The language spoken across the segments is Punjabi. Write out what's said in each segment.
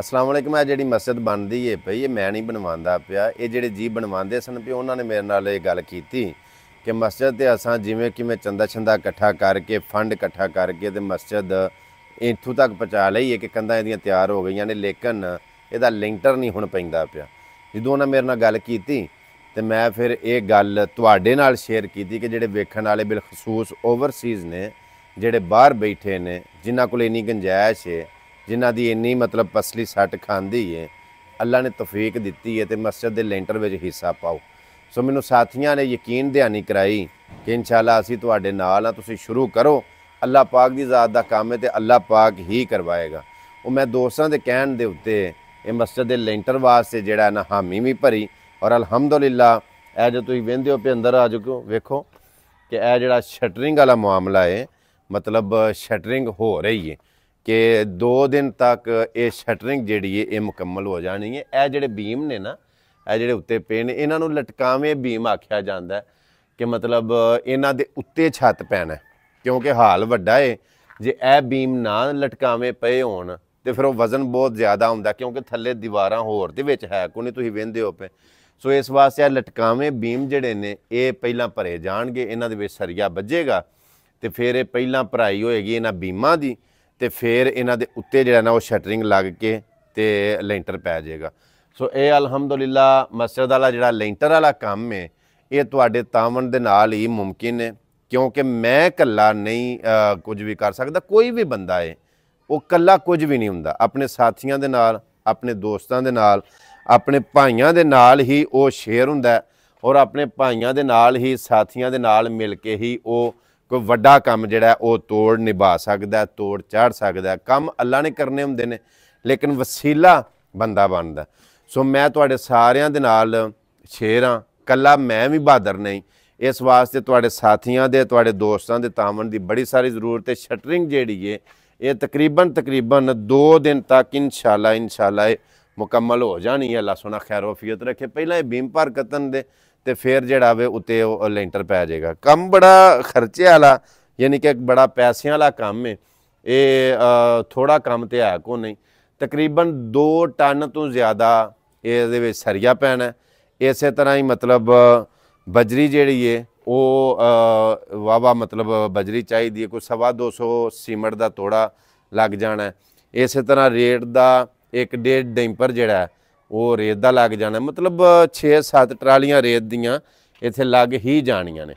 ਅਸਲਾਮ ਵਾਲੇਕਮ ਇਹ ਜਿਹੜੀ ਮਸਜਿਦ ਬਣਦੀ ਏ ਪਈ ਇਹ ਮੈਂ ਨਹੀਂ ਬਣਵਾਉਂਦਾ ਪਿਆ। ਇਹ ਜਿਹੜੇ ਜੀ ਬਣਵਾਉਂਦੇ ਸਨ ਵੀ ਉਹਨਾਂ ਨੇ ਮੇਰੇ ਨਾਲ ਇਹ ਗੱਲ ਕੀਤੀ ਕਿ ਮਸਜਿਦ ਤੇ ਅਸਾਂ ਜਿਵੇਂ ਕਿਵੇਂ ਚੰਦਾ ਛੰਦਾ ਇਕੱਠਾ ਕਰਕੇ, ਫੰਡ ਇਕੱਠਾ ਕਰਕੇ ਤੇ ਮਸਜਿਦ ਇੱਥੋਂ ਤੱਕ ਪਹੁੰਚਾ ਲਈਏ ਕਿ ਕੰਧਾਂ ਇਹਦੀਆਂ ਤਿਆਰ ਹੋ ਗਈਆਂ ਨੇ, ਲੇਕਿਨ ਇਹਦਾ ਲਿੰਟਰ ਨਹੀਂ ਹੁਣ ਪੈਂਦਾ ਪਿਆ। ਜਦੋਂ ਉਹਨਾਂ ਮੇਰੇ ਨਾਲ ਗੱਲ ਕੀਤੀ ਤੇ ਮੈਂ ਫਿਰ ਇਹ ਗੱਲ ਤੁਹਾਡੇ ਨਾਲ ਸ਼ੇਅਰ ਕੀਤੀ ਕਿ ਜਿਹੜੇ ਵੇਖਣ ਵਾਲੇ ਬਿਲਖਸੂਸ ਓਵਰਸੀਜ਼ ਨੇ, ਜਿਹੜੇ ਬਾਹਰ ਬੈਠੇ ਨੇ, ਜਿਨ੍ਹਾਂ ਕੋਲ ਇੰਨੀ ਗੰਜਾਇਸ਼ ਹੈ ਜਿਨ੍ਹਾਂ ਦੀ ਇੰਨੀ ਮਤਲਬ ਪਸਲੀ ਸੱਟ ਖਾਂਦੀ ਏ, ਅੱਲਾ ਨੇ ਤੌਫੀਕ ਦਿੱਤੀ ਹੈ ਤੇ ਮਸਜਿਦ ਦੇ ਲੈਂਟਰ ਵਿੱਚ ਹਿੱਸਾ ਪਾਓ। ਸੋ ਮੈਨੂੰ ਸਾਥੀਆਂ ਨੇ ਯਕੀਨ ਦਿਹਾਨੀ ਕਰਾਈ ਕਿ ਇਨਸ਼ਾਅੱਲਾ ਅਸੀਂ ਤੁਹਾਡੇ ਨਾਲ ਆ, ਤੁਸੀਂ ਸ਼ੁਰੂ ਕਰੋ। ਅੱਲਾ ਪਾਕ ਦੀ ਜ਼ਾਤ ਦਾ ਕੰਮ ਹੈ ਤੇ ਅੱਲਾ ਪਾਕ ਹੀ ਕਰਵਾਏਗਾ। ਉਹ ਮੈਂ ਦੋਸਤਾਂ ਦੇ ਕਹਿਣ ਦੇ ਉੱਤੇ ਇਹ ਮਸਜਿਦ ਦੇ ਲੈਂਟਰ ਵਾਸਤੇ ਜਿਹੜਾ ਨਾ ਹਾਮੀ ਵੀ ਭਰੀ ਔਰ ਅਲਹਮਦੁਲਿਲਾ, ਇਹ ਜੋ ਤੁਸੀਂ ਵੇਂਦੇ ਹੋ ਪੇ ਅੰਦਰ ਆ ਜਾਓ, ਵੇਖੋ ਕਿ ਇਹ ਜਿਹੜਾ ਸ਼ਟਰਿੰਗ ਵਾਲਾ ਮਾਮਲਾ ਹੈ ਮਤਲਬ ਸ਼ਟਰਿੰਗ ਹੋ ਰਹੀ ਹੈ ਕਿ 2 ਦਿਨ ਤੱਕ ਇਹ ਸ਼ਟਰਿੰਗ ਜਿਹੜੀ ਹੈ ਇਹ ਮੁਕੰਮਲ ਹੋ ਜਾਣੀ ਹੈ ਇਹ ਜਿਹੜੇ ਬੀਮ ਨੇ ਨਾ, ਇਹ ਜਿਹੜੇ ਉੱਤੇ ਪਏ ਨੇ, ਇਹਨਾਂ ਨੂੰ ਲਟਕਾਵੇਂ ਬੀਮ ਆਖਿਆ ਜਾਂਦਾ ਕਿ ਮਤਲਬ ਇਹਨਾਂ ਦੇ ਉੱਤੇ ਛੱਤ ਪੈਣਾ ਕਿਉਂਕਿ ਹਾਲ ਵੱਡਾ ਹੈ ਜੇ ਇਹ ਬੀਮ ਨਾ ਲਟਕਾਵੇਂ ਪਏ ਹੋਣ ਤੇ ਫਿਰ ਉਹ ਵਜ਼ਨ ਬਹੁਤ ਜ਼ਿਆਦਾ ਹੁੰਦਾ, ਕਿਉਂਕਿ ਥੱਲੇ ਦੀਵਾਰਾਂ ਹੋਰ ਦੇ ਵਿੱਚ ਹੈ, ਕੋਈ ਨਹੀਂ ਤੁਸੀਂ ਵੇਂਦੇ ਹੋ ਪਏ ਸੋ ਇਸ ਵਾਸਤੇ ਇਹ ਲਟਕਾਵੇਂ ਬੀਮ ਜਿਹੜੇ ਨੇ, ਇਹ ਪਹਿਲਾਂ ਭਰੇ ਜਾਣਗੇ, ਇਹਨਾਂ ਦੇ ਵਿੱਚ ਸਰੀਆ ਵੱਜੇਗਾ ਤੇ ਫਿਰ ਇਹ ਪਹਿਲਾਂ ਭਰਾਈ ਹੋਏਗੀ ਇਹਨਾਂ ਬੀਮਾਂ ਦੀ। ਤੇ ਫਿਰ ਇਹਨਾਂ ਦੇ ਉੱਤੇ ਜਿਹੜਾ ਨਾ ਉਹ ਸ਼ਟਰਿੰਗ ਲੱਗ ਕੇ ਤੇ ਲੈਂਟਰ ਪੈ ਜਾਏਗਾ। ਸੋ ਇਹ ਅਲਹਮਦੁਲਿਲਾ ਮਸਜਿਦ ਵਾਲਾ ਜਿਹੜਾ ਲੈਂਟਰ ਵਾਲਾ ਕੰਮ ਹੈ ਇਹ ਤੁਹਾਡੇ ਤਾਵਨ ਦੇ ਨਾਲ ਹੀ ਮੁਮਕਿਨ ਹੈ ਕਿਉਂਕਿ ਮੈਂ ਇਕੱਲਾ ਨਹੀਂ ਕੁਝ ਵੀ ਕਰ ਸਕਦਾ, ਕੋਈ ਵੀ ਬੰਦਾ ਹੈ ਉਹ ਇਕੱਲਾ ਕੁਝ ਵੀ ਨਹੀਂ ਹੁੰਦਾ। ਆਪਣੇ ਸਾਥੀਆਂ ਦੇ ਨਾਲ, ਆਪਣੇ ਦੋਸਤਾਂ ਦੇ ਨਾਲ, ਆਪਣੇ ਭਾਈਆਂ ਦੇ ਨਾਲ ਹੀ ਉਹ ਸ਼ੇਅਰ ਹੁੰਦਾ ਔਰ ਆਪਣੇ ਭਾਈਆਂ ਦੇ ਨਾਲ ਹੀ, ਸਾਥੀਆਂ ਦੇ ਨਾਲ ਮਿਲ ਕੇ ਹੀ ਉਹ ਕੋਈ ਵੱਡਾ ਕੰਮ ਜਿਹੜਾ ਉਹ ਤੋੜ ਨਿਭਾ ਸਕਦਾ ਤੋੜ ਚਾੜ ਸਕਦਾ ਕੰਮ ਅੱਲਾ ਨੇ ਕਰਨੇ ਹੁੰਦੇ ਨੇ, ਲੇਕਿਨ ਵਸੀਲਾ ਬੰਦਾ ਬਣਦਾ ਸੋ ਮੈਂ ਤੁਹਾਡੇ ਸਾਰਿਆਂ ਦੇ ਨਾਲ ਸ਼ੇਰ ਹਾਂ। ਕੱਲਾ ਮੈਂ ਵੀ ਬਹਾਦਰ ਨਹੀਂ। ਇਸ ਵਾਸਤੇ ਤੁਹਾਡੇ ਸਾਥੀਆਂ ਦੇ, ਤੁਹਾਡੇ ਦੋਸਤਾਂ ਦੇ ਤਾਮਨ ਦੀ ਬੜੀ ਸਾਰੀ ਜ਼ਰੂਰਤ ਹੈ। ਸ਼ਟਰਿੰਗ ਜਿਹੜੀ ਹੈ, ਇਹ ਤਕਰੀਬਨ ਤਕਰੀਬਨ 2 ਦਿਨ ਤੱਕ ਇਨਸ਼ਾਅੱਲਾ ਇਨਸ਼ਾਅੱਲਾ ਮੁਕੰਮਲ ਹੋ ਜਾਣੀ ਹੈ। ਅੱਲਾ ਸੋਨਾ ਖੈਰ ਵਫੀਅਤ ਰੱਖੇ। ਪਹਿਲਾਂ ਇਹ ਬੀਮ ਭਰ ਕਤਨ ਦੇ ਤੇ ਫਿਰ ਜਿਹੜਾ ਵੇ ਉੱਤੇ ਉਹ ਲੈਂਟਰ ਪੈ ਜਾਏਗਾ। ਕੰਮ ਬੜਾ ਖਰਚੇ ਵਾਲਾ ਯਾਨੀ ਕਿ ਇੱਕ ਬੜਾ ਪੈਸਿਆਂ ਵਾਲਾ ਕੰਮ ਹੈ ਇਹ ਅ, ਥੋੜਾ ਕੰਮ ਤੇ ਹੈ ਕੋ ਨਹੀਂ। ਤਕਰੀਬਨ 2 ਟਨ ਤੋਂ ਜ਼ਿਆਦਾ ਇਹਦੇ ਵਿੱਚ ਸਰੀਆ ਪੈਣਾ। ਇਸੇ ਤਰ੍ਹਾਂ ਹੀ ਮਤਲਬ ਬਜਰੀ ਜਿਹੜੀ ਏ ਉਹ ਵਾਵਾ ਮਤਲਬ ਬਜਰੀ ਚਾਹੀਦੀ ਹੈ ਕੋਈ ਸਵਾ 200 ਸੀਮਟ ਦਾ ਤੋੜਾ ਲੱਗ ਜਾਣਾ। ਹੈ। ਇਸੇ ਤਰ੍ਹਾਂ ਰੇਟ ਦਾ ਇੱਕ ਡੇਢ ਡੈਂਪਰ ਜਿਹੜਾ ਉਹ ਰੇਤ ਦਾ ਲੱਗ ਜਾਣਾ। ਮਤਲਬ 6-7 ਟਰਾਲੀਆਂ ਰੇਤ ਦੀਆਂ ਇੱਥੇ ਲੱਗ ਹੀ ਜਾਣੀਆਂ ਨੇ।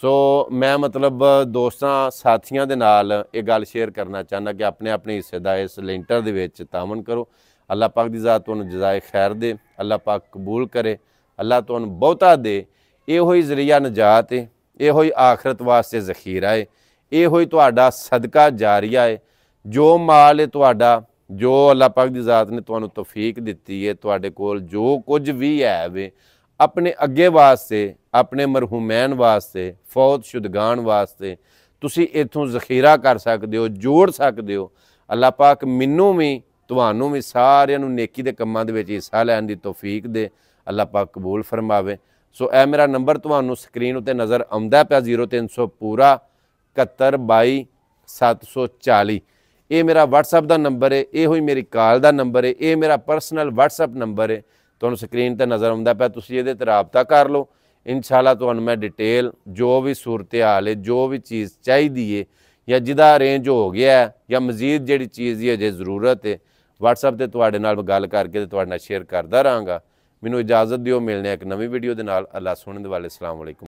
ਸੋ ਮੈਂ ਮਤਲਬ ਦੋਸਤਾਂ, ਸਾਥੀਆਂ ਦੇ ਨਾਲ ਇਹ ਗੱਲ ਸ਼ੇਅਰ ਕਰਨਾ ਚਾਹੁੰਦਾ ਕਿ ਆਪਣੇ ਆਪਣੇ ਹਿੱਸੇ ਦਾ ਇਸ ਲੈਂਟਰ ਦੇ ਵਿੱਚ ਤਾਮਨ ਕਰੋ। ਅੱਲਾਹ ਪਾਕ ਦੀ ਜ਼ਾਤ ਤੁਹਾਨੂੰ ਜਜ਼ਾਏ ਖੈਰ ਦੇ, ਅੱਲਾਹ ਪਾਕ ਕਬੂਲ ਕਰੇ, ਅੱਲਾਹ ਤੁਹਾਨੂੰ ਬਹੁਤਾ ਦੇ। ਇਹੋ ਹੀ ਜ਼ਰੀਆ ਨਜਾਤ ਹੈ ਇਹੋ ਹੀ ਆਖਰਤ ਵਾਸਤੇ ਜ਼ਖੀਰਾ ਹੈ ਇਹੋ ਹੀ ਤੁਹਾਡਾ ਸਦਕਾ ਜਾਰੀਆ ਹੈ ਜੋ ਮਾਲ ਹੈ ਤੁਹਾਡਾ ਜੋ ਅੱਲਾਹ ਪਾਕ ਦੀ ਜ਼ਾਤ ਨੇ ਤੁਹਾਨੂੰ ਤੌਫੀਕ ਦਿੱਤੀ ਹੈ, ਤੁਹਾਡੇ ਕੋਲ ਜੋ ਕੁਝ ਵੀ ਹੈ ਵੇ, ਆਪਣੇ ਅੱਗੇ ਵਾਸਤੇ, ਆਪਣੇ ਮਰਹੂਮੈਨ ਵਾਸਤੇ ਫੌਤ ਸ਼ੁਦਗਾਨ ਵਾਸਤੇ, ਤੁਸੀਂ ਇਥੋਂ ਜ਼ਖੀਰਾ ਕਰ ਸਕਦੇ ਹੋ, ਜੋੜ ਸਕਦੇ ਹੋ। ਅੱਲਾਹ ਪਾਕ ਮੈਨੂੰ ਵੀ, ਤੁਹਾਨੂੰ ਵੀ ਸਾਰਿਆਂ ਨੂੰ ਨੇਕੀ ਦੇ ਕੰਮਾਂ ਦੇ ਵਿੱਚ ਹਿੱਸਾ ਲੈਣ ਦੀ ਤੌਫੀਕ ਦੇ, ਅੱਲਾਹ ਪਾਕ ਕਬੂਲ ਫਰਮਾਵੇ। ਸੋ ਇਹ ਮੇਰਾ ਨੰਬਰ ਤੁਹਾਨੂੰ ਸਕਰੀਨ ਉੱਤੇ ਨਜ਼ਰ ਆਉਂਦਾ ਪਿਆ 0300 ਪੂਰਾ 7122 740 ਇਹ ਮੇਰਾ WhatsApp ਦਾ ਨੰਬਰ ਹੈ, ਇਹੋ ਹੀ ਮੇਰੀ ਕਾਲ ਦਾ ਨੰਬਰ ਹੈ, ਇਹ ਮੇਰਾ ਪਰਸਨਲ WhatsApp ਨੰਬਰ ਹੈ। ਤੁਹਾਨੂੰ ਸਕਰੀਨ ਤੇ ਨਜ਼ਰ ਆਉਂਦਾ ਪਿਆ, ਤੁਸੀਂ ਇਹਦੇ ਤੇ ਰਾਬਤਾ ਕਰ ਲਓ। ਇਨਸ਼ਾਅੱਲਾ ਤੁਹਾਨੂੰ ਮੈਂ ਡਿਟੇਲ ਜੋ ਵੀ ਸੂਰਤ ਹਾਲ ਹੈ, ਜੋ ਵੀ ਚੀਜ਼ ਚਾਹੀਦੀ ਹੈ, ਜਾਂ ਜਿਹਦਾ ਅਰੇਂਜ ਹੋ ਗਿਆ ਜਾਂ ਮਜ਼ੀਦ ਜਿਹੜੀ ਚੀਜ਼ ਦੀ ਅਜੇ ਜ਼ਰੂਰਤ ਹੈ, WhatsApp ਤੇ ਤੁਹਾਡੇ ਨਾਲ ਗੱਲ ਕਰਕੇ ਤੇ ਤੁਹਾਡੇ ਨਾਲ ਸ਼ੇਅਰ ਕਰਦਾ ਰਹਾਂਗਾ। ਮੈਨੂੰ ਇਜਾਜ਼ਤ ਦਿਓ ਮਿਲਨੇ ਇੱਕ ਨਵੀਂ ਵੀਡੀਓ ਦੇ ਨਾਲ। ਅੱਲਾ ਸੁਣਨ ਦੇ ਵਾਲੇ ਅਸਲਾਮ ਅਲੈਕੁਮ